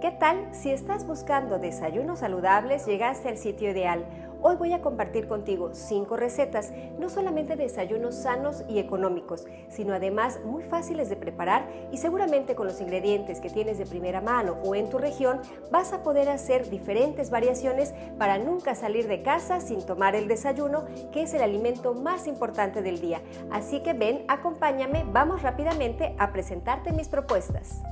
¿Qué tal? Si estás buscando desayunos saludables, llegaste al sitio ideal. Hoy voy a compartir contigo 5 recetas, no solamente de desayunos sanos y económicos, sino además muy fáciles de preparar y seguramente con los ingredientes que tienes de primera mano o en tu región vas a poder hacer diferentes variaciones para nunca salir de casa sin tomar el desayuno, que es el alimento más importante del día. Así que ven, acompáñame, vamos rápidamente a presentarte mis propuestas.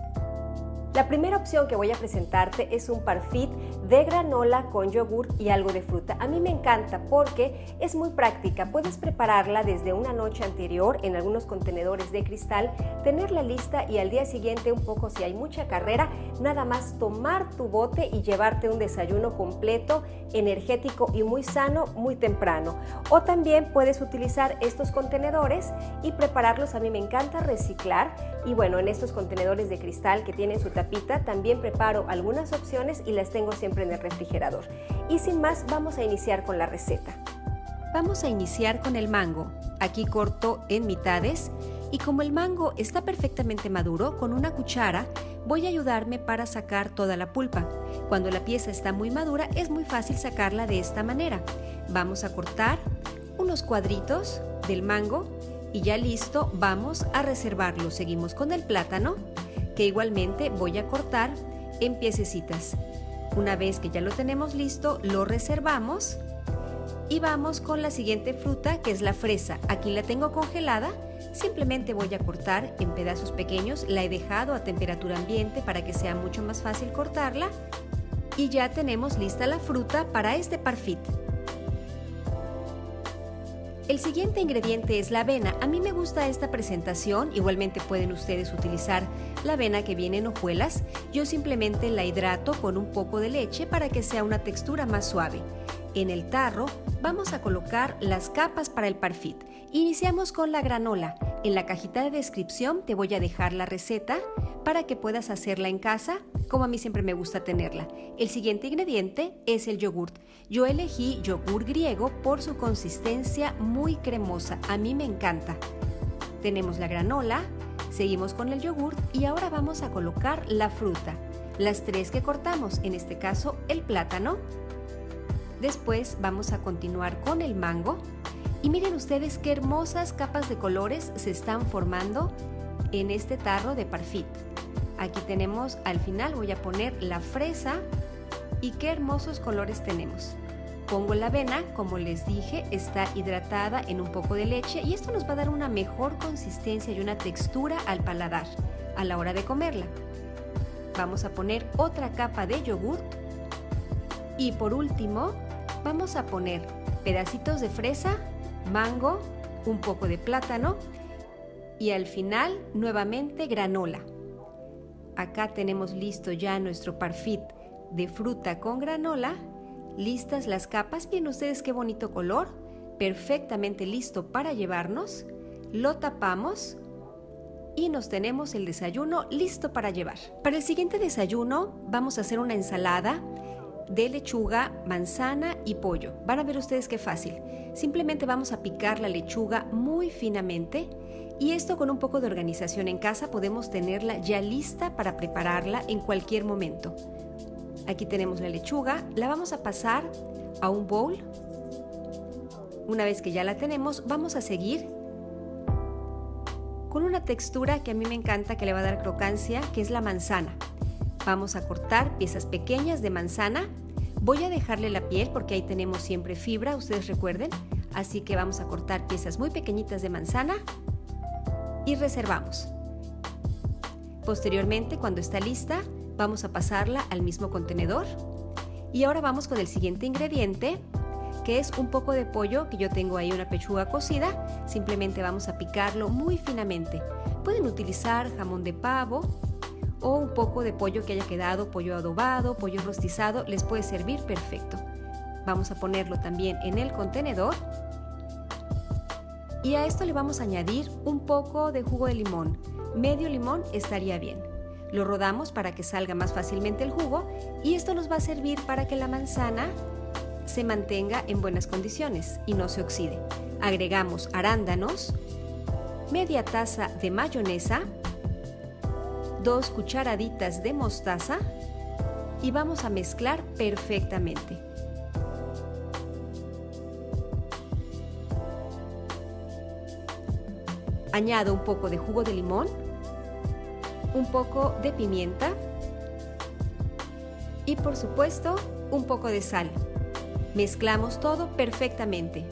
La primera opción que voy a presentarte es un parfit de granola con yogur y algo de fruta. A mí me encanta porque es muy práctica. Puedes prepararla desde una noche anterior en algunos contenedores de cristal, tenerla lista y al día siguiente un poco si hay mucha carrera, nada más tomar tu bote y llevarte un desayuno completo, energético y muy sano muy temprano. O también puedes utilizar estos contenedores y prepararlos. A mí me encanta reciclar y bueno, en estos contenedores de cristal que tienen su también preparo algunas opciones y las tengo siempre en el refrigerador. Y sin más, vamos a iniciar con la receta. Vamos a iniciar con el mango. Aquí corto en mitades y como el mango está perfectamente maduro, con una cuchara voy a ayudarme para sacar toda la pulpa. Cuando la pieza está muy madura es muy fácil sacarla de esta manera. Vamos a cortar unos cuadritos del mango y ya listo, vamos a reservarlo. Seguimos con el plátano que igualmente voy a cortar en piececitas. Una vez que ya lo tenemos listo, lo reservamos y vamos con la siguiente fruta que es la fresa. Aquí la tengo congelada, simplemente voy a cortar en pedazos pequeños, la he dejado a temperatura ambiente para que sea mucho más fácil cortarla y ya tenemos lista la fruta para este parfit. El siguiente ingrediente es la avena. A mí me gusta esta presentación, igualmente pueden ustedes utilizar la avena que viene en hojuelas. Yo simplemente la hidrato con un poco de leche para que sea una textura más suave. En el tarro vamos a colocar las capas para el parfit. Iniciamos con la granola. En la cajita de descripción te voy a dejar la receta para que puedas hacerla en casa como a mí siempre me gusta tenerla. El siguiente ingrediente es el yogurt. Yo elegí yogur griego por su consistencia muy cremosa. A mí me encanta. Tenemos la granola, seguimos con el yogur y ahora vamos a colocar la fruta. Las tres que cortamos, en este caso el plátano. Después vamos a continuar con el mango. Y miren ustedes qué hermosas capas de colores se están formando en este tarro de parfit. Aquí tenemos, al final voy a poner la fresa y qué hermosos colores tenemos. Pongo la avena, como les dije, está hidratada en un poco de leche y esto nos va a dar una mejor consistencia y una textura al paladar a la hora de comerla. Vamos a poner otra capa de yogur y por último vamos a poner pedacitos de fresa, mango, un poco de plátano y al final nuevamente granola. Acá tenemos listo ya nuestro parfit de fruta con granola. Listas las capas. Miren ustedes qué bonito color. Perfectamente listo para llevarnos. Lo tapamos y nos tenemos el desayuno listo para llevar. Para el siguiente desayuno vamos a hacer una ensalada de lechuga, manzana y pollo. Van a ver ustedes qué fácil. Simplemente vamos a picar la lechuga muy finamente y esto con un poco de organización en casa podemos tenerla ya lista para prepararla en cualquier momento. Aquí tenemos la lechuga, la vamos a pasar a un bowl. Una vez que ya la tenemos, vamos a seguir con una textura que a mí me encanta, que le va a dar crocancia, que es la manzana. Vamos a cortar piezas pequeñas de manzana. Voy a dejarle la piel porque ahí tenemos siempre fibra, ustedes recuerden. Así que vamos a cortar piezas muy pequeñitas de manzana y reservamos. Posteriormente, cuando está lista, vamos a pasarla al mismo contenedor. Y ahora vamos con el siguiente ingrediente, que es un poco de pollo, que yo tengo ahí una pechuga cocida. Simplemente vamos a picarlo muy finamente. Pueden utilizar jamón de pavo o un poco de pollo que haya quedado, pollo adobado, pollo rostizado, les puede servir perfecto. Vamos a ponerlo también en el contenedor y a esto le vamos a añadir un poco de jugo de limón. Medio limón estaría bien. Lo rodamos para que salga más fácilmente el jugo y esto nos va a servir para que la manzana se mantenga en buenas condiciones y no se oxide. Agregamos arándanos, media taza de mayonesa, dos cucharaditas de mostaza y vamos a mezclar perfectamente. Añado un poco de jugo de limón, un poco de pimienta y por supuesto un poco de sal. Mezclamos todo perfectamente.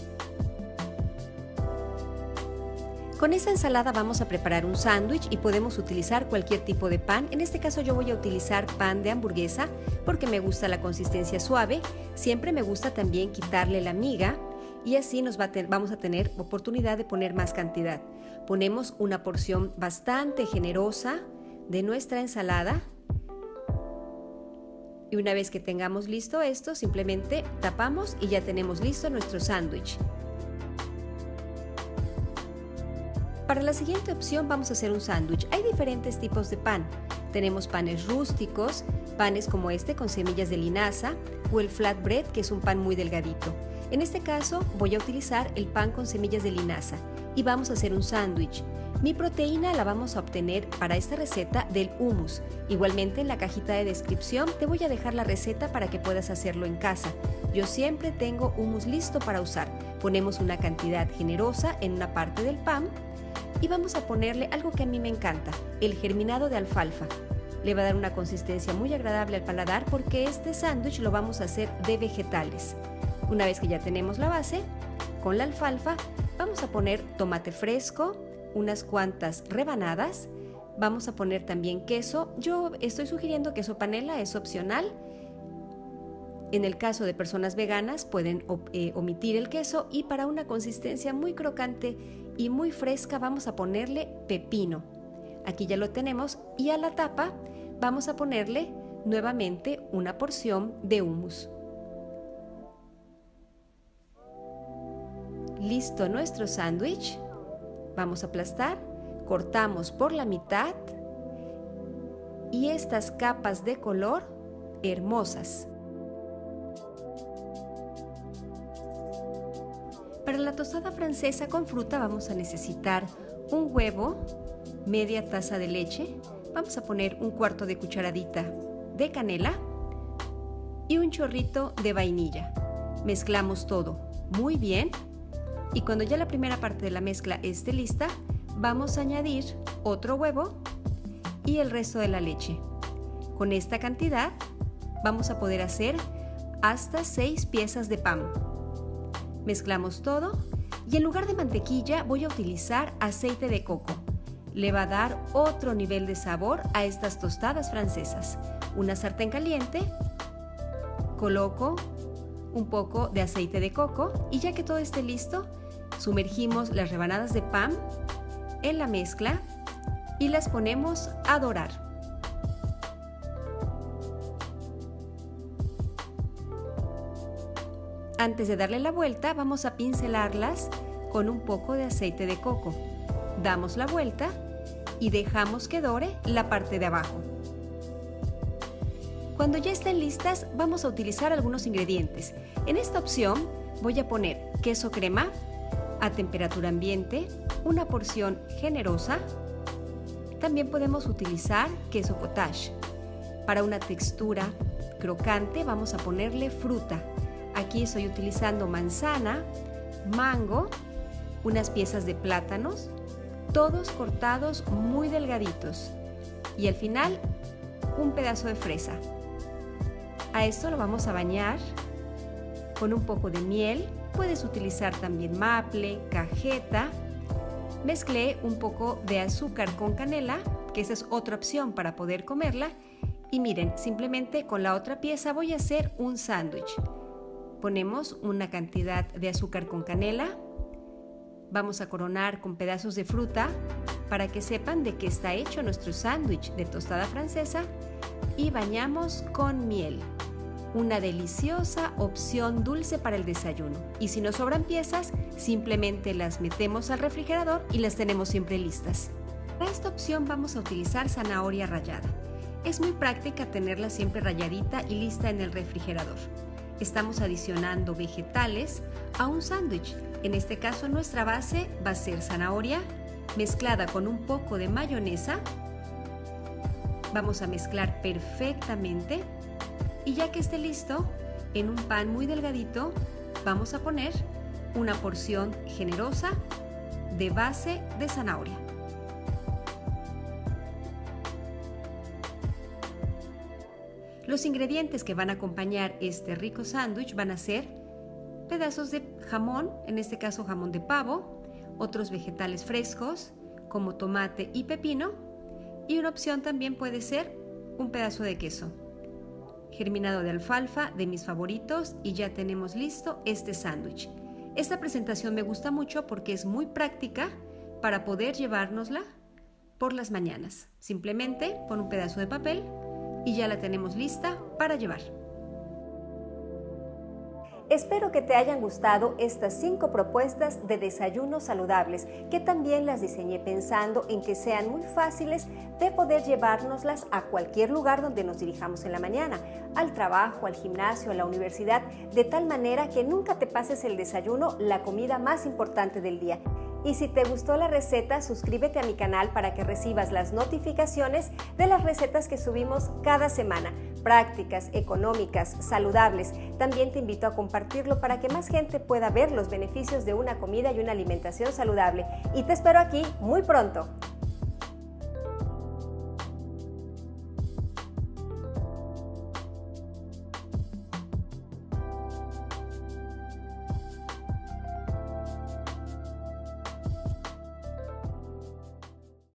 Con esta ensalada vamos a preparar un sándwich y podemos utilizar cualquier tipo de pan. En este caso yo voy a utilizar pan de hamburguesa porque me gusta la consistencia suave. Siempre me gusta también quitarle la miga y así nos vamos a tener oportunidad de poner más cantidad. Ponemos una porción bastante generosa de nuestra ensalada y una vez que tengamos listo esto, simplemente tapamos y ya tenemos listo nuestro sándwich. Para la siguiente opción vamos a hacer un sándwich. Hay diferentes tipos de pan. Tenemos panes rústicos, panes como este con semillas de linaza o el flatbread que es un pan muy delgadito. En este caso voy a utilizar el pan con semillas de linaza y vamos a hacer un sándwich. Mi proteína la vamos a obtener para esta receta del hummus. Igualmente en la cajita de descripción te voy a dejar la receta para que puedas hacerlo en casa. Yo siempre tengo hummus listo para usar. Ponemos una cantidad generosa en una parte del pan y vamos a ponerle algo que a mí me encanta, el germinado de alfalfa. Le va a dar una consistencia muy agradable al paladar porque este sándwich lo vamos a hacer de vegetales. Una vez que ya tenemos la base, con la alfalfa vamos a poner tomate fresco, unas cuantas rebanadas. Vamos a poner también queso. Yo estoy sugiriendo queso panela, es opcional. En el caso de personas veganas pueden eh, omitir el queso y para una consistencia muy crocante y muy fresca vamos a ponerle pepino. Aquí ya lo tenemos y a la tapa vamos a ponerle nuevamente una porción de hummus. Listo nuestro sándwich. Vamos a aplastar, cortamos por la mitad y estas capas de color hermosas. Para la tostada francesa con fruta vamos a necesitar un huevo, media taza de leche, vamos a poner un cuarto de cucharadita de canela y un chorrito de vainilla. Mezclamos todo muy bien y cuando ya la primera parte de la mezcla esté lista, vamos a añadir otro huevo y el resto de la leche. Con esta cantidad vamos a poder hacer hasta 6 piezas de pan. Mezclamos todo y en lugar de mantequilla voy a utilizar aceite de coco. Le va a dar otro nivel de sabor a estas tostadas francesas. Una sartén caliente, coloco un poco de aceite de coco y ya que todo esté listo, Sumergimos las rebanadas de pan en la mezcla y las ponemos a dorar. Antes de darle la vuelta vamos a pincelarlas con un poco de aceite de coco. Damos la vuelta y dejamos que dore la parte de abajo. Cuando ya estén listas vamos a utilizar algunos ingredientes. En esta opción voy a poner queso crema, a temperatura ambiente, una porción generosa. También podemos utilizar queso cottage. Para una textura crocante vamos a ponerle fruta. Aquí estoy utilizando manzana, mango, unas piezas de plátanos, todos cortados muy delgaditos. Y al final, un pedazo de fresa. A esto lo vamos a bañar con un poco de miel Puedes utilizar también maple, cajeta. Mezclé un poco de azúcar con canela, que esa es otra opción para poder comerla. Y miren, simplemente con la otra pieza voy a hacer un sándwich. Ponemos una cantidad de azúcar con canela. Vamos a coronar con pedazos de fruta para que sepan de qué está hecho nuestro sándwich de tostada francesa. Y bañamos con miel una deliciosa opción dulce para el desayuno. Y si nos sobran piezas, simplemente las metemos al refrigerador y las tenemos siempre listas. Para esta opción vamos a utilizar zanahoria rallada. Es muy práctica tenerla siempre rayadita y lista en el refrigerador. Estamos adicionando vegetales a un sándwich. En este caso nuestra base va a ser zanahoria mezclada con un poco de mayonesa. Vamos a mezclar perfectamente Y ya que esté listo, en un pan muy delgadito vamos a poner una porción generosa de base de zanahoria. Los ingredientes que van a acompañar este rico sándwich van a ser pedazos de jamón, en este caso jamón de pavo, otros vegetales frescos como tomate y pepino y una opción también puede ser un pedazo de queso. Germinado de alfalfa, de mis favoritos y ya tenemos listo este sándwich. Esta presentación me gusta mucho porque es muy práctica para poder llevárnosla por las mañanas. Simplemente con un pedazo de papel y ya la tenemos lista para llevar. Espero que te hayan gustado estas cinco propuestas de desayunos saludables, que también las diseñé pensando en que sean muy fáciles de poder llevárnoslas a cualquier lugar donde nos dirijamos en la mañana, al trabajo, al gimnasio, a la universidad, de tal manera que nunca te pases el desayuno, la comida más importante del día. Y si te gustó la receta, suscríbete a mi canal para que recibas las notificaciones de las recetas que subimos cada semana, prácticas, económicas, saludables. También te invito a compartirlo para que más gente pueda ver los beneficios de una comida y una alimentación saludable. Y te espero aquí muy pronto.